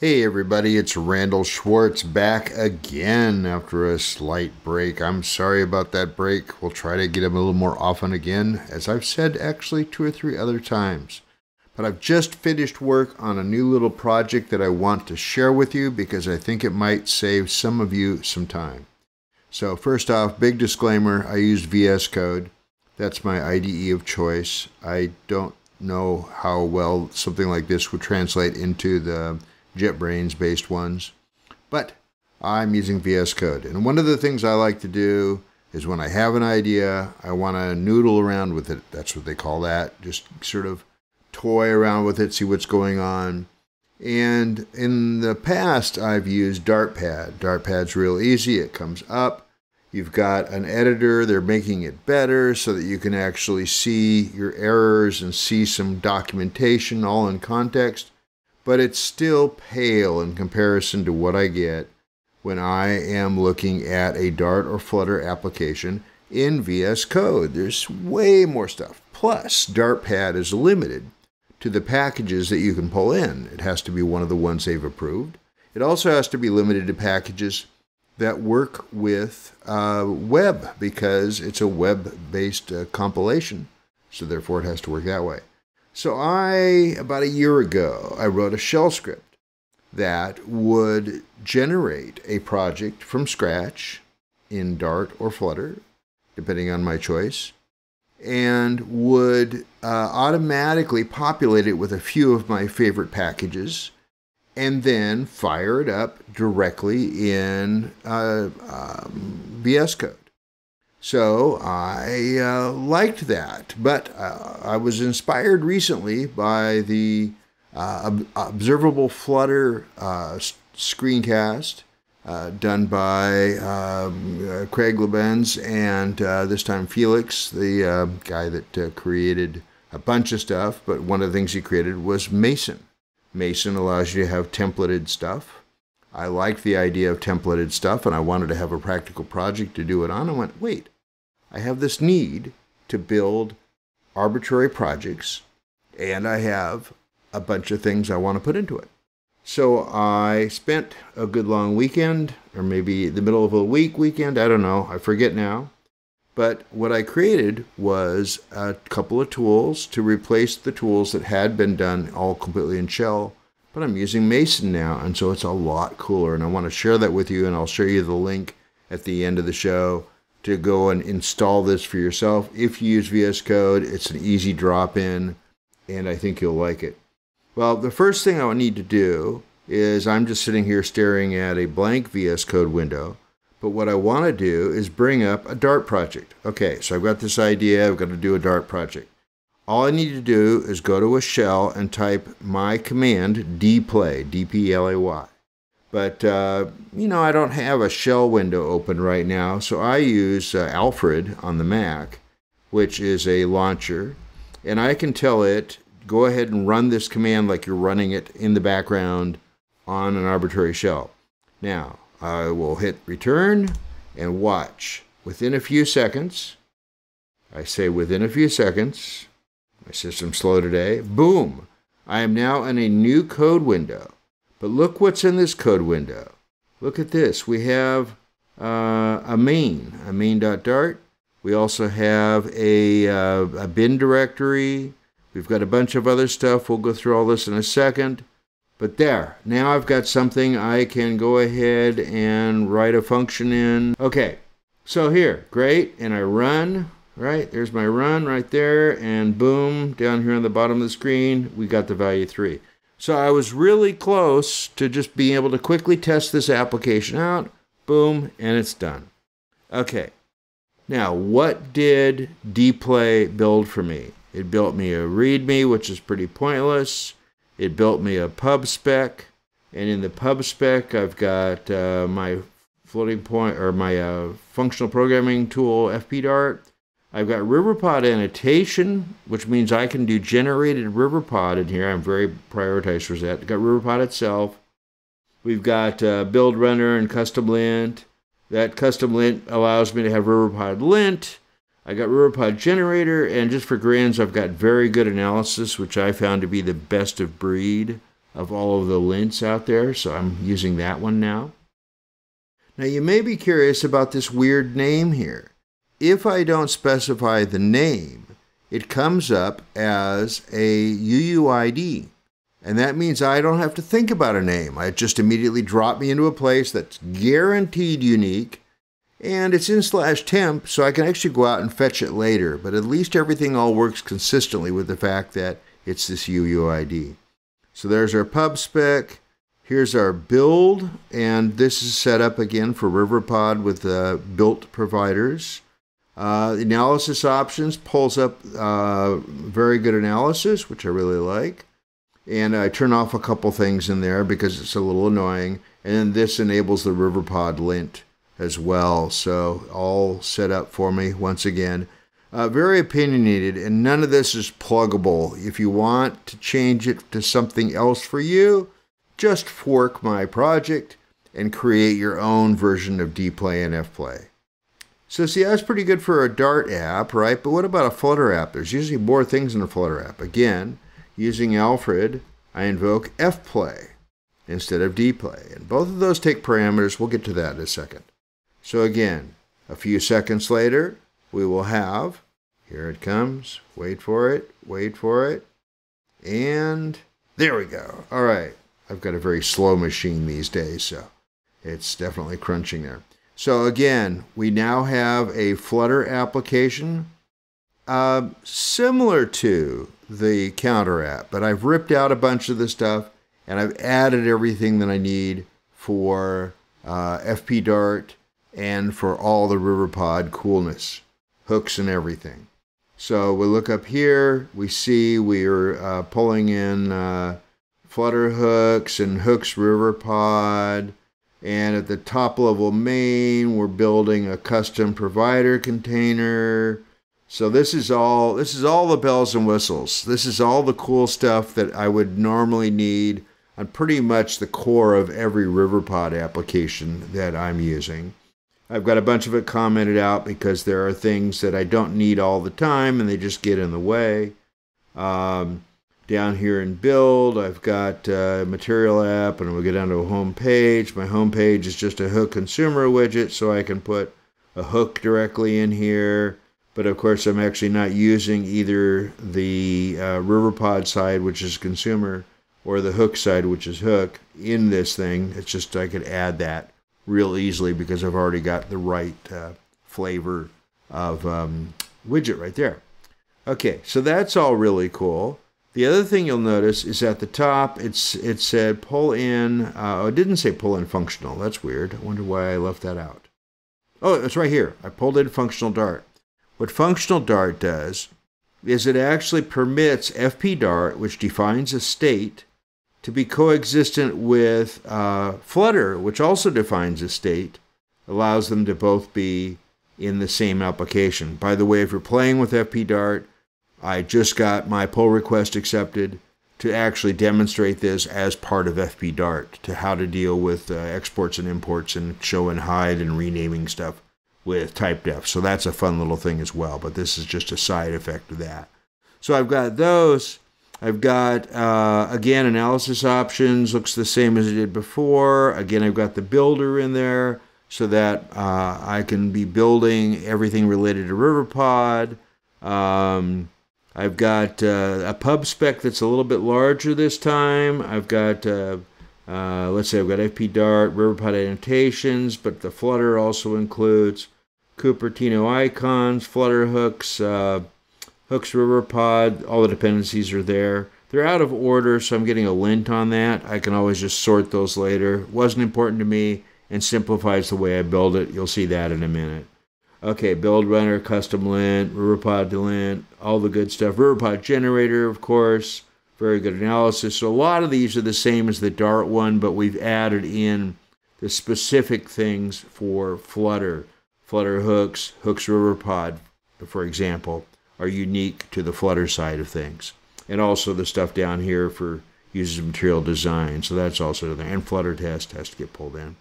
Hey everybody, it's Randal Schwartz back again after a slight break. I'm sorry about that break. We'll try to get him a little more often again, as I've said actually two or three other times. But I've just finished work on a new little project that I want to share with you because I think it might save some of you some time. So, first off, big disclaimer I used VS Code. That's my IDE of choice. I don't know how well something like this would translate into the JetBrains based ones. But I'm using VS Code. And one of the things I like to do is when I have an idea, I want to noodle around with it. That's what they call that. Just sort of toy around with it, see what's going on. And in the past, I've used Dartpad. Dartpad's real easy. It comes up. You've got an editor. They're making it better so that you can actually see your errors and see some documentation all in context but it's still pale in comparison to what I get when I am looking at a Dart or Flutter application in VS Code. There's way more stuff. Plus, Dartpad is limited to the packages that you can pull in. It has to be one of the ones they've approved. It also has to be limited to packages that work with uh, web because it's a web based uh, compilation. So, therefore, it has to work that way. So I, about a year ago, I wrote a shell script that would generate a project from scratch in Dart or Flutter, depending on my choice, and would uh, automatically populate it with a few of my favorite packages and then fire it up directly in uh, um, VS Code. So I uh, liked that, but uh, I was inspired recently by the uh, Observable Flutter uh, screencast uh, done by um, Craig Labenz and this time Felix, the guy that created a bunch of stuff. But one of the things he created was Mason. Mason allows you to have templated stuff. I liked the idea of templated stuff and I wanted to have a practical project to do it on. I went, wait, I have this need to build arbitrary projects and I have a bunch of things I want to put into it. So I spent a good long weekend, or maybe the middle of a week weekend, I don't know, I forget now. But what I created was a couple of tools to replace the tools that had been done all completely in shell. But I'm using Mason now, and so it's a lot cooler. And I want to share that with you, and I'll show you the link at the end of the show to go and install this for yourself. If you use VS Code, it's an easy drop in, and I think you'll like it. Well, the first thing I would need to do is I'm just sitting here staring at a blank VS Code window. But what I want to do is bring up a Dart project. Okay, so I've got this idea, I've got to do a Dart project. All I need to do is go to a shell and type my command dplay, D-P-L-A-Y. But, uh, you know, I don't have a shell window open right now, so I use uh, Alfred on the Mac, which is a launcher, and I can tell it, go ahead and run this command like you're running it in the background on an arbitrary shell. Now, I will hit return and watch. Within a few seconds, I say within a few seconds, my system's slow today, boom, I am now in a new code window. But look what's in this code window. Look at this. We have uh, a main, a main.dart. We also have a, uh, a bin directory. We've got a bunch of other stuff. We'll go through all this in a second. But there, now I've got something I can go ahead and write a function in. Okay, so here, great, and I run, right? There's my run right there, and boom, down here on the bottom of the screen, we got the value 3. So I was really close to just being able to quickly test this application out. Boom, and it's done. Okay. Now, what did dplay build for me? It built me a README, which is pretty pointless. It built me a pub spec. And in the pub spec, I've got uh, my floating point or my uh, functional programming tool, FPDart. I've got RiverPod annotation, which means I can do generated RiverPod in here. I'm very prioritized for that. I've got RiverPod itself. We've got uh, build runner and custom lint. That custom lint allows me to have RiverPod lint. I got RiverPod generator, and just for grins, I've got very good analysis, which I found to be the best of breed of all of the lints out there, so I'm using that one now. Now you may be curious about this weird name here. If I don't specify the name, it comes up as a UUID. And that means I don't have to think about a name. I just immediately drop me into a place that's guaranteed unique. And it's in slash temp, so I can actually go out and fetch it later. But at least everything all works consistently with the fact that it's this UUID. So there's our pub spec. Here's our build, and this is set up again for RiverPod with uh, built providers. Uh, analysis options pulls up uh, very good analysis, which I really like. And I turn off a couple things in there because it's a little annoying. And this enables the RiverPod lint as well. So all set up for me once again. Uh, very opinionated, and none of this is pluggable. If you want to change it to something else for you, just fork my project and create your own version of dplay and fplay. So see, that's pretty good for a Dart app, right? But what about a Flutter app? There's usually more things in a Flutter app. Again, using Alfred, I invoke fplay instead of dplay. And both of those take parameters. We'll get to that in a second. So again, a few seconds later, we will have, here it comes, wait for it, wait for it, and there we go. All right, I've got a very slow machine these days, so it's definitely crunching there. So again, we now have a Flutter application uh, similar to the counter app, but I've ripped out a bunch of the stuff and I've added everything that I need for uh, FP Dart and for all the RiverPod coolness, hooks and everything. So we look up here, we see we're uh, pulling in uh, Flutter hooks and hooks RiverPod and at the top level main, we're building a custom provider container. So this is all this is all the bells and whistles. This is all the cool stuff that I would normally need on pretty much the core of every RiverPod application that I'm using. I've got a bunch of it commented out because there are things that I don't need all the time and they just get in the way. Um, down here in build, I've got a material app and we get down to a home page. My home page is just a hook consumer widget so I can put a hook directly in here. But of course, I'm actually not using either the uh, RiverPod side, which is consumer, or the hook side, which is hook, in this thing. It's just I could add that real easily because I've already got the right uh, flavor of um, widget right there. Okay, so that's all really cool. The other thing you'll notice is at the top, it's it said pull in. Uh, it didn't say pull in functional. That's weird. I wonder why I left that out. Oh, it's right here. I pulled in functional Dart. What functional Dart does is it actually permits FP Dart, which defines a state, to be coexistent with uh, Flutter, which also defines a state, allows them to both be in the same application. By the way, if you're playing with FP Dart, I just got my pull request accepted to actually demonstrate this as part of FP Dart to how to deal with uh, exports and imports and show and hide and renaming stuff with typedef. So that's a fun little thing as well, but this is just a side effect of that. So I've got those. I've got, uh, again, analysis options, looks the same as it did before. Again, I've got the builder in there so that uh, I can be building everything related to RiverPod. Um, I've got uh, a pub spec that's a little bit larger this time. I've got, uh, uh, let's say I've got FP Dart, RiverPod annotations, but the Flutter also includes Cupertino icons, Flutter hooks, uh, hooks RiverPod, all the dependencies are there. They're out of order, so I'm getting a lint on that. I can always just sort those later. Wasn't important to me and simplifies the way I build it. You'll see that in a minute. Okay, build runner, custom lint, RiverPod lint, all the good stuff. RiverPod generator, of course, very good analysis. So a lot of these are the same as the Dart one, but we've added in the specific things for Flutter. Flutter hooks, hooks RiverPod, for example, are unique to the Flutter side of things. And also the stuff down here for uses material design. So that's also there. And Flutter test has to get pulled in.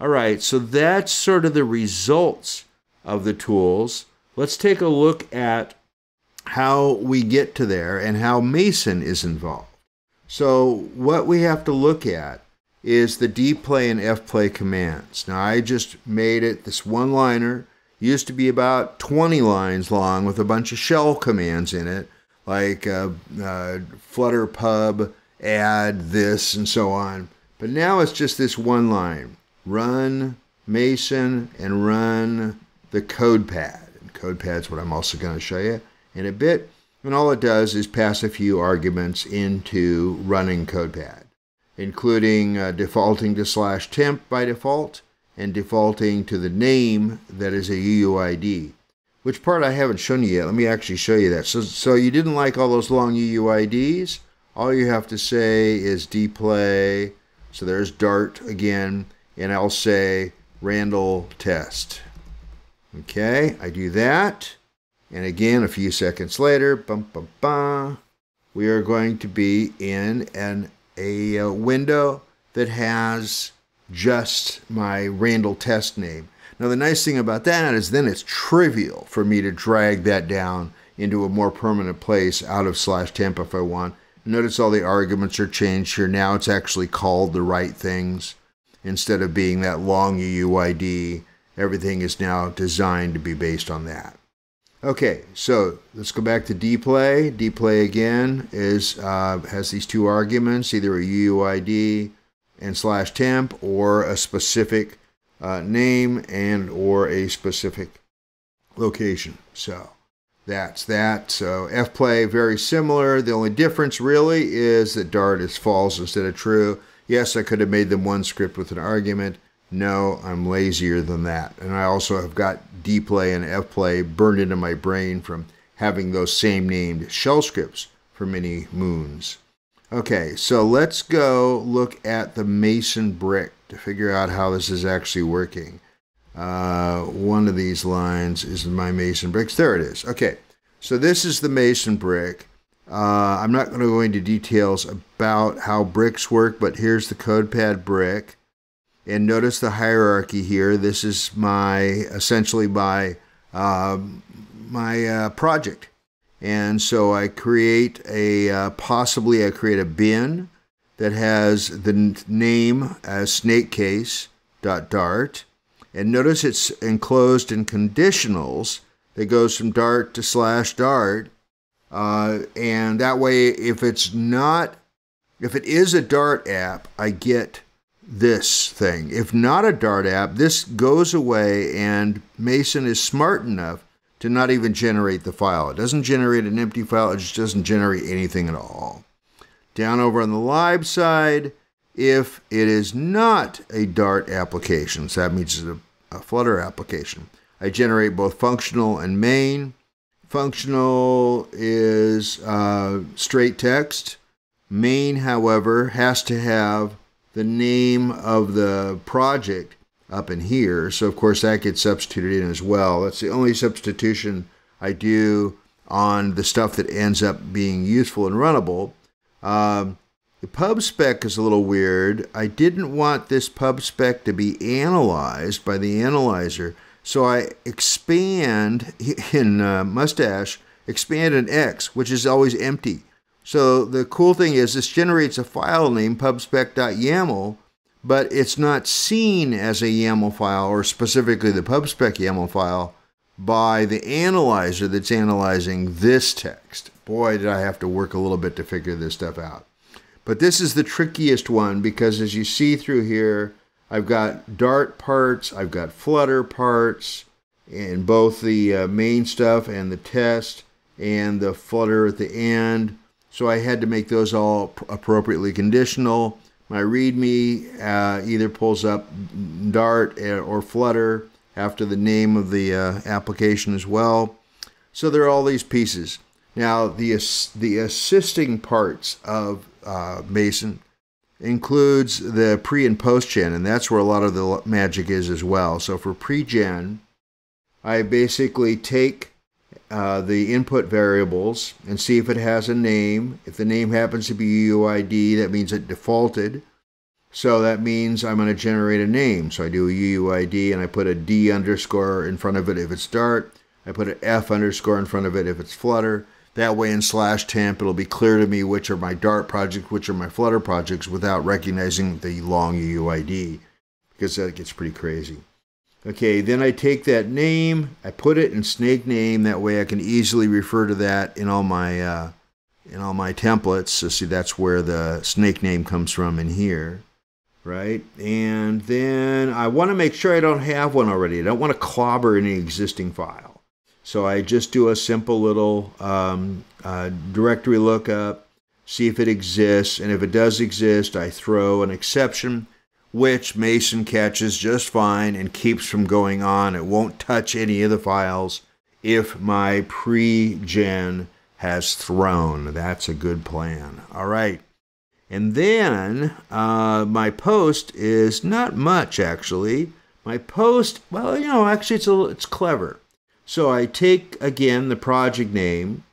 All right, so that's sort of the results of the tools. Let's take a look at how we get to there and how Mason is involved. So what we have to look at is the dplay and fplay commands. Now I just made it this one liner. Used to be about 20 lines long with a bunch of shell commands in it, like uh, uh, flutter pub, add this, and so on. But now it's just this one line run Mason and run the CodePad. And CodePad's what I'm also going to show you in a bit. And all it does is pass a few arguments into running CodePad, including uh, defaulting to slash temp by default and defaulting to the name that is a UUID. Which part I haven't shown you yet. Let me actually show you that. So, so you didn't like all those long UUIDs? All you have to say is dplay. So there's Dart again. And I'll say Randal test. Okay, I do that. And again, a few seconds later, bum, bum, bum, we are going to be in an, a, a window that has just my Randal test name. Now, the nice thing about that is then it's trivial for me to drag that down into a more permanent place out of slash temp if I want. Notice all the arguments are changed here. Now it's actually called the right things instead of being that long UUID. Everything is now designed to be based on that. Okay, so let's go back to dplay. dplay again is uh, has these two arguments, either a UUID and slash temp or a specific uh, name and or a specific location. So that's that. So fplay very similar. The only difference really is that Dart is false instead of true. Yes, I could have made them one script with an argument. No, I'm lazier than that. And I also have got dplay and fplay burned into my brain from having those same named shell scripts for many moons. Okay, so let's go look at the Mason brick to figure out how this is actually working. Uh, one of these lines is my Mason bricks. There it is. Okay, so this is the Mason brick. Uh, I'm not going to go into details about how bricks work, but here's the CodePad brick. And notice the hierarchy here. This is my essentially my uh, my uh, project. And so I create a uh, possibly I create a bin that has the name as snakecase.dart. And notice it's enclosed in conditionals that goes from Dart to slash Dart. Uh, and that way, if it's not, if it is a Dart app, I get this thing. If not a Dart app, this goes away, and Mason is smart enough to not even generate the file. It doesn't generate an empty file, it just doesn't generate anything at all. Down over on the lib side, if it is not a Dart application, so that means it's a, a Flutter application, I generate both functional and main. Functional is uh, straight text. Main, however, has to have the name of the project up in here. So, of course, that gets substituted in as well. That's the only substitution I do on the stuff that ends up being useful and runnable. Um, the pub spec is a little weird. I didn't want this pub spec to be analyzed by the analyzer, so I expand in uh, Mustache, expand an X, which is always empty. So the cool thing is this generates a file name pubspec.yaml, but it's not seen as a YAML file or specifically the pubspec YAML file by the analyzer that's analyzing this text. Boy, did I have to work a little bit to figure this stuff out. But this is the trickiest one because as you see through here, I've got Dart parts, I've got Flutter parts, in both the uh, main stuff and the test, and the Flutter at the end. So I had to make those all appropriately conditional. My README uh, either pulls up Dart uh, or Flutter after the name of the uh, application as well. So there are all these pieces. Now the the assisting parts of uh, Mason includes the pre and post gen, and that's where a lot of the magic is as well. So for pre gen, I basically take uh, the input variables and see if it has a name. If the name happens to be UUID, that means it defaulted. So that means I'm going to generate a name. So I do a UUID and I put a D underscore in front of it if it's Dart. I put an F underscore in front of it if it's Flutter. That way in slash temp, it'll be clear to me which are my Dart projects, which are my Flutter projects without recognizing the long UUID because that gets pretty crazy. Okay, then I take that name, I put it in snake name. That way I can easily refer to that in all my uh, in all my templates. So see, that's where the snake name comes from in here, right? And then I want to make sure I don't have one already. I don't want to clobber any existing file. So I just do a simple little um, uh, directory lookup, see if it exists, and if it does exist, I throw an exception which Mason catches just fine and keeps from going on. It won't touch any of the files if my pre-gen has thrown. That's a good plan. All right. And then uh, my post is not much actually. My post, well, you know, actually it's a, it's clever. So I take again the project name,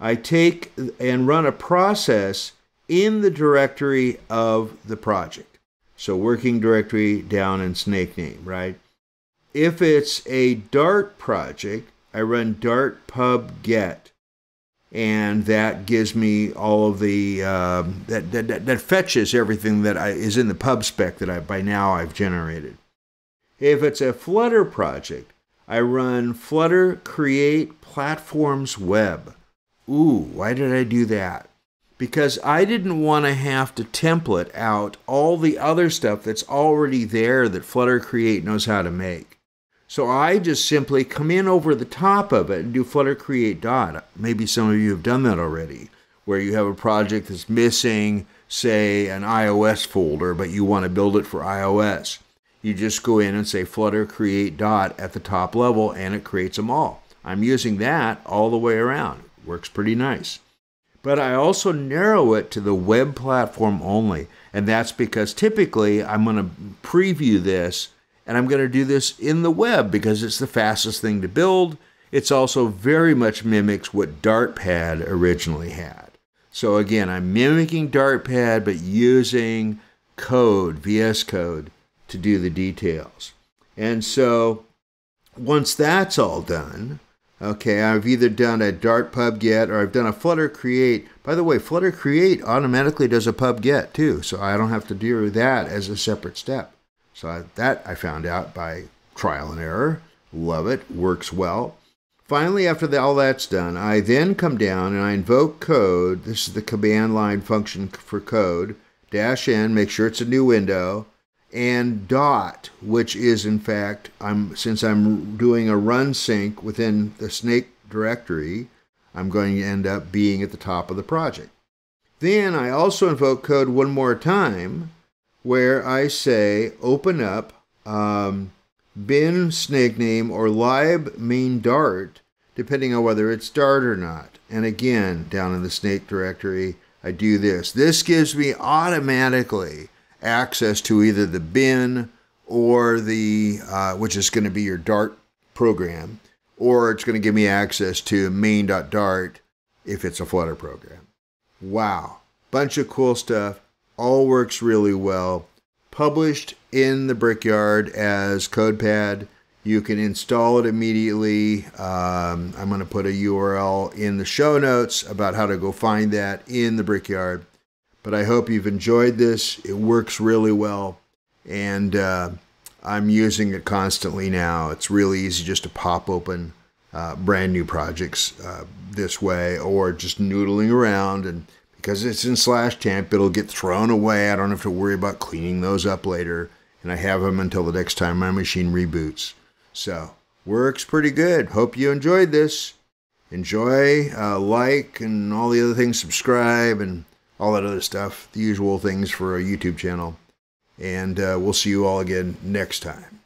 I take and run a process in the directory of the project. So working directory down in snake name, right? If it's a Dart project, I run dart pub get, and that gives me all of the um, that, that that fetches everything that I, is in the pub spec that I by now I've generated. If it's a Flutter project, I run flutter create platforms web. Ooh, why did I do that? Because I didn't want to have to template out all the other stuff that's already there that Flutter Create knows how to make. So I just simply come in over the top of it and do Flutter Create dot. Maybe some of you have done that already, where you have a project that's missing, say, an iOS folder, but you want to build it for iOS. You just go in and say Flutter Create dot at the top level and it creates them all. I'm using that all the way around. Works pretty nice but I also narrow it to the web platform only. And that's because typically I'm going to preview this and I'm going to do this in the web because it's the fastest thing to build. It's also very much mimics what Dartpad originally had. So again, I'm mimicking Dartpad but using code, VS Code, to do the details. And so once that's all done, Okay, I've either done a Dart pub get or I've done a Flutter create. By the way, Flutter create automatically does a pub get too, so I don't have to do that as a separate step. So I, that I found out by trial and error. Love it, works well. Finally, after the, all that's done, I then come down and I invoke code. This is the command line function for code. Dash n, make sure it's a new window and dot, which is in fact, I'm since I'm doing a run sync within the snake directory, I'm going to end up being at the top of the project. Then I also invoke code one more time where I say open up um, bin snake name or lib main dart, depending on whether it's dart or not. And again, down in the snake directory, I do this. This gives me automatically access to either the bin or the, uh, which is going to be your Dart program, or it's going to give me access to main.dart if it's a Flutter program. Wow. Bunch of cool stuff. All works really well. Published in the Brickyard as CodePad. You can install it immediately. Um, I'm going to put a URL in the show notes about how to go find that in the Brickyard. But I hope you've enjoyed this. It works really well. And uh, I'm using it constantly now. It's really easy just to pop open uh, brand new projects uh, this way or just noodling around. And because it's in slash temp, it'll get thrown away. I don't have to worry about cleaning those up later. And I have them until the next time my machine reboots. So, works pretty good. Hope you enjoyed this. Enjoy, uh, like, and all the other things. Subscribe and all that other stuff, the usual things for a YouTube channel. And uh, we'll see you all again next time.